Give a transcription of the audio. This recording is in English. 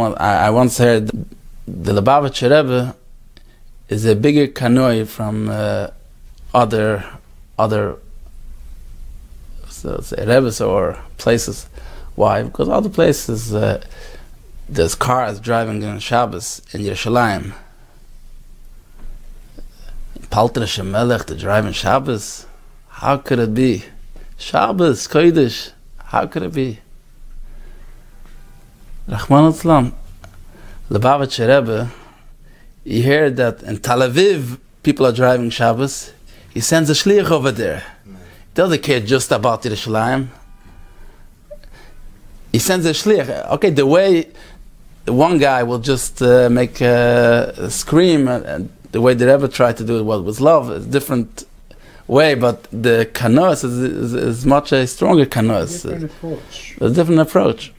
I, once heard the Lubavitcher Rebbe is a bigger kanoi from uh, other other so say Rebbe's or places. Why? Because other places uh, there's cars driving on Shabbos in Yerushalayim. Palter Shemelech to drive in Shabbos. How could it be? Shabbos, Kodesh. How could it be? Rachmana litzlan. Lubavitcher Rebbe, he heard that in Tel Aviv people are driving Shabbos. He sends a shliach over there. He doesn't care just about Yerushalayim. He sends a shliach. Okay, the way one guy will just uh, make a, scream, and, and, the way the ever tried to do it was with love, is different way, but the kanos is, is, is, much a stronger kanos. Different approach. A different approach.